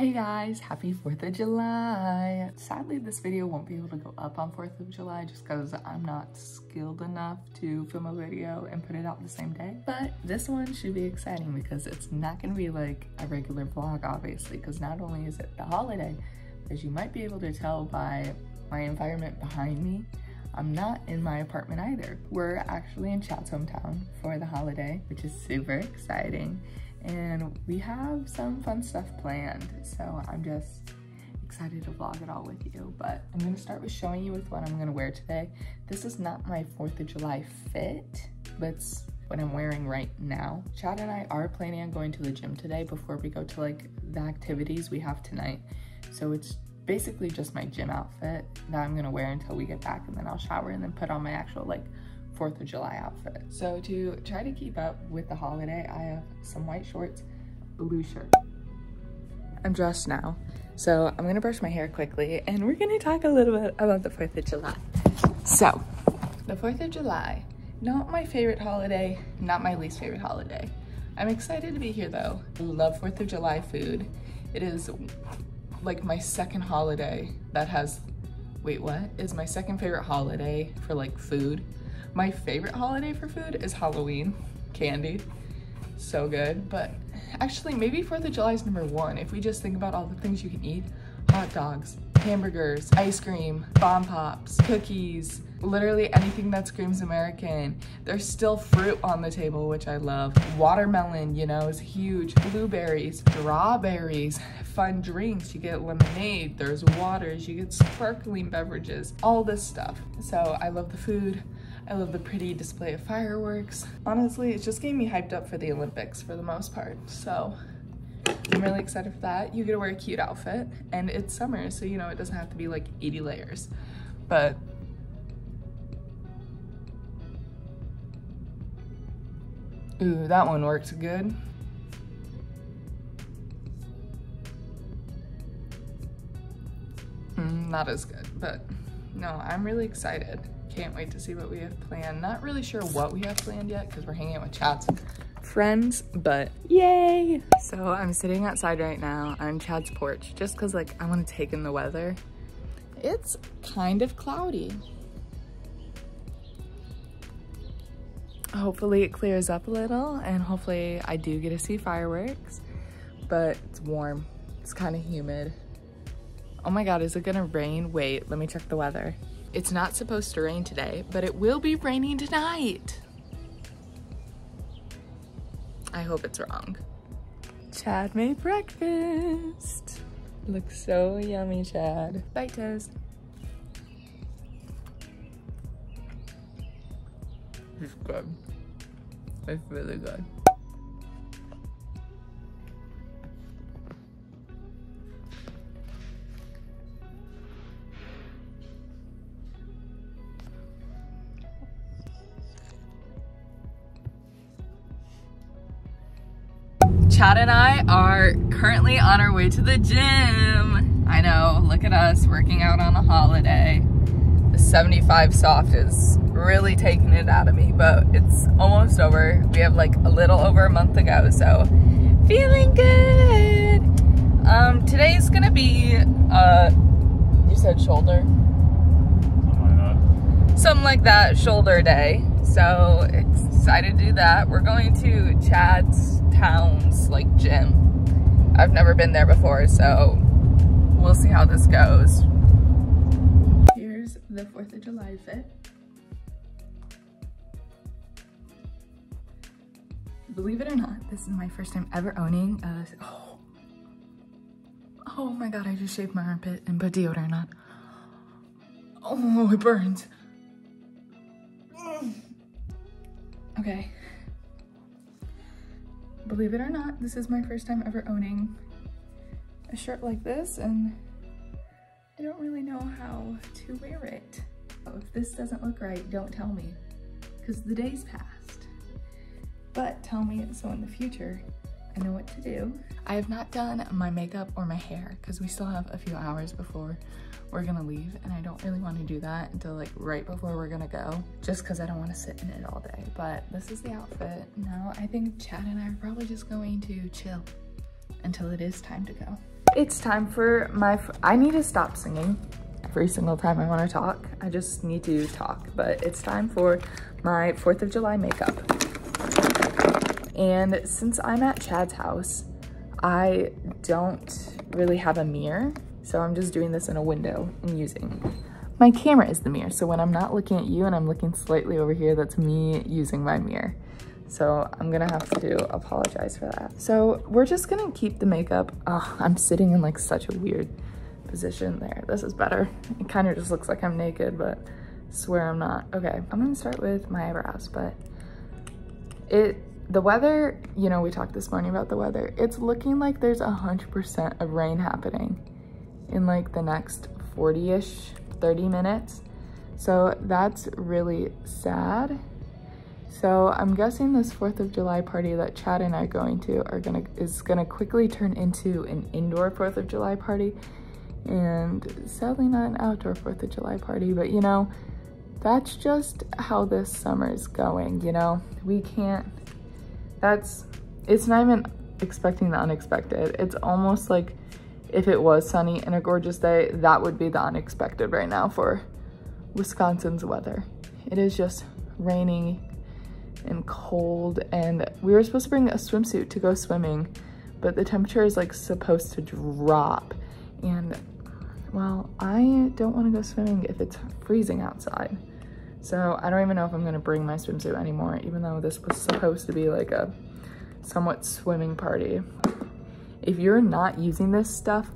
Hey guys, happy 4th of July. Sadly, this video won't be able to go up on 4th of July just because I'm not skilled enough to film a video and put it out the same day. But this one should be exciting because it's not gonna be like a regular vlog, obviously, because not only is it the holiday, as you might be able to tell by my environment behind me, I'm not in my apartment either. We're actually in Chad's hometown for the holiday, which is super exciting. And we have some fun stuff planned. So I'm just excited to vlog it all with you. But I'm gonna start with showing you with what I'm gonna wear today. This is not my 4th of July fit, but it's what I'm wearing right now. Chad and I are planning on going to the gym today before we go to like the activities we have tonight. So it's basically just my gym outfit that I'm gonna wear until we get back and then I'll shower and then put on my actual like 4th of July outfit. So to try to keep up with the holiday, I have some white shorts, blue shirt. I'm dressed now. So I'm gonna brush my hair quickly and we're gonna talk a little bit about the 4th of July. So the 4th of July, not my favorite holiday, not my least favorite holiday. I'm excited to be here though. I love 4th of July food. It is like my second holiday that has, wait, what? Is my second favorite holiday for like food. My favorite holiday for food is Halloween, candy. So good, but actually maybe 4th of July is number one. If we just think about all the things you can eat, hot dogs, hamburgers, ice cream, bomb pops, cookies, literally anything that screams American. There's still fruit on the table, which I love. Watermelon, you know, is huge. Blueberries, strawberries, fun drinks. You get lemonade, there's waters, you get sparkling beverages, all this stuff. So I love the food. I love the pretty display of fireworks. Honestly, it's just getting me hyped up for the Olympics for the most part. So I'm really excited for that. You get to wear a cute outfit and it's summer, so you know, it doesn't have to be like 80 layers. But Ooh, that one works good. Mm, not as good, but no, I'm really excited. Can't wait to see what we have planned. Not really sure what we have planned yet because we're hanging out with Chad's friends, but yay! So I'm sitting outside right now on Chad's porch just because like I want to take in the weather. It's kind of cloudy. Hopefully it clears up a little and hopefully I do get to see fireworks, but it's warm. It's kind of humid. Oh my God, is it gonna rain? Wait, let me check the weather. It's not supposed to rain today, but it will be raining tonight. I hope it's wrong. Chad made breakfast. Looks so yummy, Chad. Bite toes. It's good. It's really good. Chad and I are currently on our way to the gym. I know, look at us working out on a holiday. The 75 soft is really taking it out of me, but it's almost over. We have like a little over a month ago, so feeling good. Um, today's gonna be, uh, you said shoulder? Something like that. Something like that, shoulder day. So excited to do that. We're going to Chad's Town's like gym. I've never been there before, so we'll see how this goes. Here's the 4th of July fit. Believe it or not, this is my first time ever owning a, oh, oh my God, I just shaved my armpit and put deodorant on. Oh, it burns. Okay. Believe it or not, this is my first time ever owning a shirt like this and I don't really know how to wear it. Oh, if this doesn't look right, don't tell me because the day's passed. But tell me so in the future I know what to do. I have not done my makeup or my hair because we still have a few hours before we're gonna leave and I don't really want to do that until like right before we're gonna go just because I don't want to sit in it all day. But this is the outfit. Now I think Chad and I are probably just going to chill until it is time to go. It's time for my, I need to stop singing every single time I want to talk. I just need to talk, but it's time for my 4th of July makeup. And since I'm at Chad's house, I don't really have a mirror. So I'm just doing this in a window and using my camera is the mirror. So when I'm not looking at you and I'm looking slightly over here, that's me using my mirror. So I'm gonna have to apologize for that. So we're just gonna keep the makeup. Oh, I'm sitting in like such a weird position there. This is better. It kind of just looks like I'm naked, but swear I'm not. Okay, I'm gonna start with my eyebrows, but it, the weather, you know, we talked this morning about the weather. It's looking like there's a 100% of rain happening in like the next 40-ish, 30 minutes. So that's really sad. So I'm guessing this 4th of July party that Chad and I are going to are gonna is gonna quickly turn into an indoor 4th of July party and sadly not an outdoor 4th of July party, but you know, that's just how this summer is going, you know? We can't, that's, it's not even expecting the unexpected. It's almost like if it was sunny and a gorgeous day, that would be the unexpected right now for Wisconsin's weather. It is just raining and cold and we were supposed to bring a swimsuit to go swimming but the temperature is like supposed to drop and well I don't want to go swimming if it's freezing outside so I don't even know if I'm gonna bring my swimsuit anymore even though this was supposed to be like a somewhat swimming party if you're not using this stuff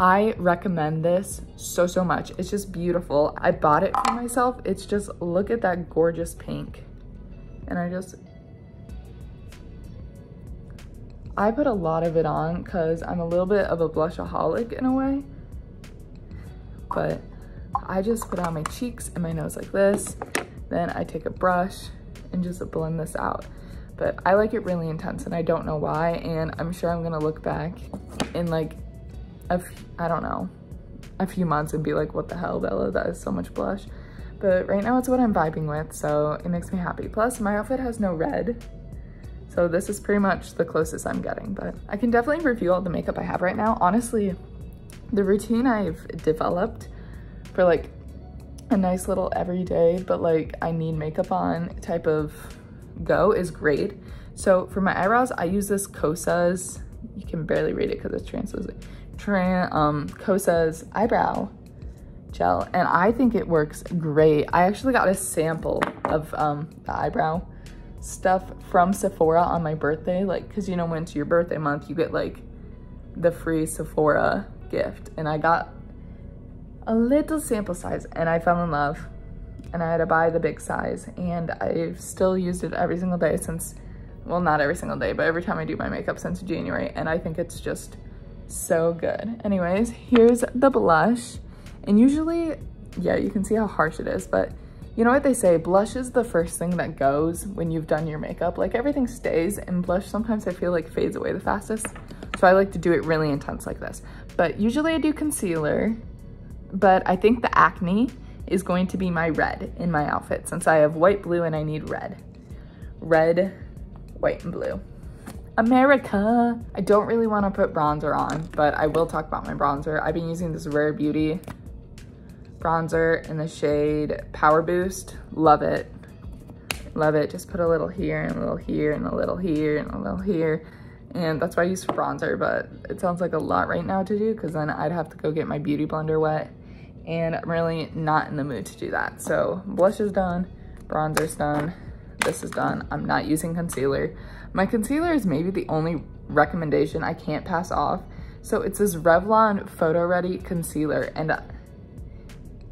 I recommend this so, so much. It's just beautiful. I bought it for myself. It's just, look at that gorgeous pink and I just I put a lot of it on because I'm a little bit of a blushaholic in a way but I just put on my cheeks and my nose like this. Then I take a brush and just blend this out. But I like it really intense and I don't know why and I'm sure I'm gonna look back in like a I don't know a few months and be like what the hell Bella? That is so much blush. But right now it's what I'm vibing with, so it makes me happy. Plus, my outfit has no red, so this is pretty much the closest I'm getting, but I can definitely review all the makeup I have right now. Honestly, the routine I've developed for like a nice little everyday, but like I need makeup on type of go is great. So for my eyebrows, I use this Kosas, you can barely read it because it's translucent, Tran, um, Kosas eyebrow gel and I think it works great. I actually got a sample of um, the eyebrow stuff from Sephora on my birthday. Like, cause you know, when it's your birthday month, you get like the free Sephora gift. And I got a little sample size and I fell in love and I had to buy the big size and I've still used it every single day since, well, not every single day, but every time I do my makeup since January. And I think it's just so good. Anyways, here's the blush. And usually, yeah, you can see how harsh it is, but you know what they say, blush is the first thing that goes when you've done your makeup. Like everything stays and blush sometimes I feel like fades away the fastest. So I like to do it really intense like this. But usually I do concealer, but I think the acne is going to be my red in my outfit since I have white, blue, and I need red. Red, white, and blue. America. I don't really want to put bronzer on, but I will talk about my bronzer. I've been using this Rare Beauty bronzer in the shade Power Boost. Love it. Love it. Just put a little here and a little here and a little here and a little here. And that's what I use bronzer, but it sounds like a lot right now to do because then I'd have to go get my beauty blender wet. And I'm really not in the mood to do that. So blush is done, bronzer's done, this is done. I'm not using concealer. My concealer is maybe the only recommendation I can't pass off. So it's this Revlon Photo Ready Concealer and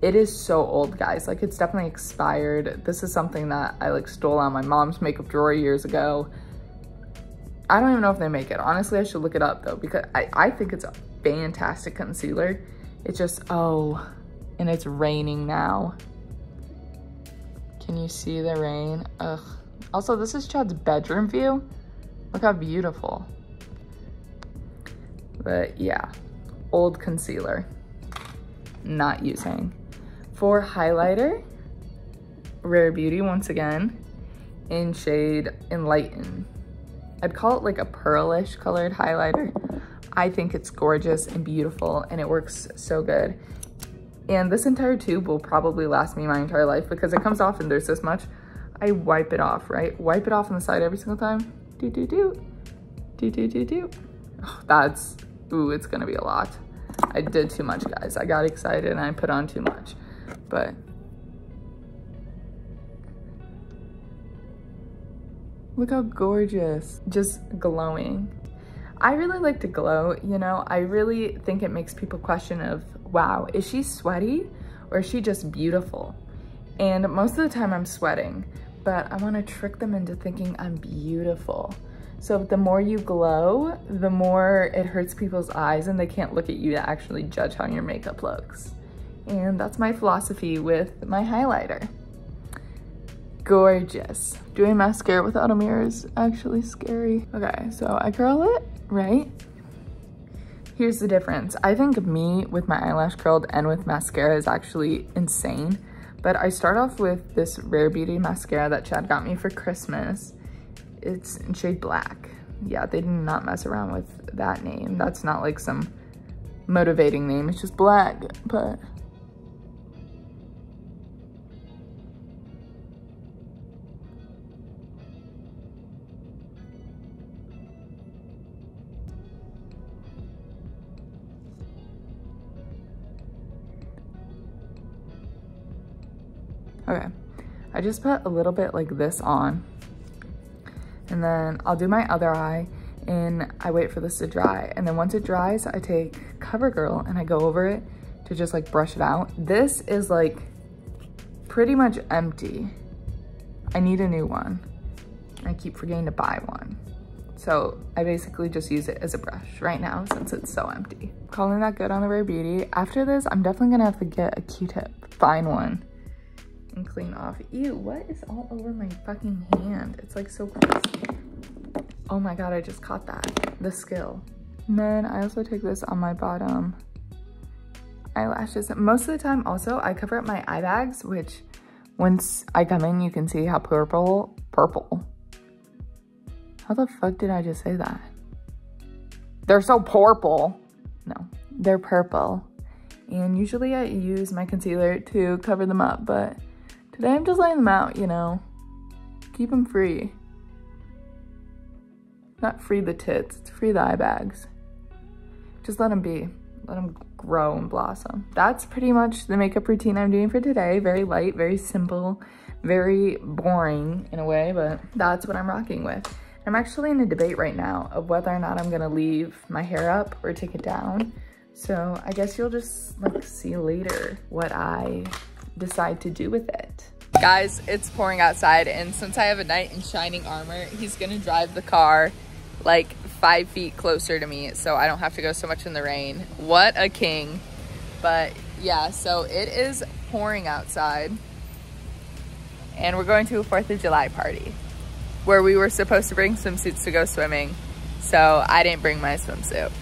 it is so old guys like it's definitely expired this is something that i like stole out my mom's makeup drawer years ago i don't even know if they make it honestly i should look it up though because i i think it's a fantastic concealer it's just oh and it's raining now. Can you see the rain? Ugh. Also this is chad's bedroom view. Look how beautiful. But yeah old concealer. Not using. For highlighter, Rare Beauty once again, in shade Enlighten. I'd call it like a pearlish colored highlighter. I think it's gorgeous and beautiful and it works so good. And this entire tube will probably last me my entire life because it comes off and there's this much. I wipe it off, right? Wipe it off on the side every single time. Do, do, do. Do, do, do, do. Oh, that's, ooh, it's gonna be a lot. I did too much, guys. I got excited and I put on too much, but. Look how gorgeous, just glowing. I really like to glow, you know, I really think it makes people question of, wow, is she sweaty or is she just beautiful? And most of the time I'm sweating, but I wanna trick them into thinking I'm beautiful. So the more you glow, the more it hurts people's eyes and they can't look at you to actually judge how your makeup looks. And that's my philosophy with my highlighter. Gorgeous. Doing mascara without a mirror is actually scary. Okay, so I curl it, right? Here's the difference. I think me with my eyelash curled and with mascara is actually insane. But I start off with this Rare Beauty mascara that Chad got me for Christmas. It's in shade black. Yeah, they did not mess around with that name. That's not like some motivating name. It's just black, but Okay, I just put a little bit like this on and then I'll do my other eye and I wait for this to dry. And then once it dries, I take CoverGirl and I go over it to just like brush it out. This is like pretty much empty. I need a new one. I keep forgetting to buy one. So I basically just use it as a brush right now since it's so empty. Calling that good on the Rare Beauty. After this, I'm definitely gonna have to get a Q-tip, fine one and clean off. Ew, what is all over my fucking hand? It's like so gross. Oh my God, I just caught that. The skill. And then I also take this on my bottom eyelashes. Most of the time also, I cover up my eye bags, which once I come in, you can see how purple, purple. How the fuck did I just say that? They're so purple. No, they're purple. And usually I use my concealer to cover them up, but Today I'm just letting them out, you know. Keep them free. Not free the tits, it's free the eye bags. Just let them be. Let them grow and blossom. That's pretty much the makeup routine I'm doing for today. Very light, very simple, very boring in a way, but that's what I'm rocking with. I'm actually in a debate right now of whether or not I'm gonna leave my hair up or take it down. So I guess you'll just like see later what I decide to do with it. Guys, it's pouring outside and since I have a knight in shining armor, he's gonna drive the car like five feet closer to me so I don't have to go so much in the rain. What a king. But yeah, so it is pouring outside and we're going to a 4th of July party where we were supposed to bring swimsuits to go swimming. So I didn't bring my swimsuit.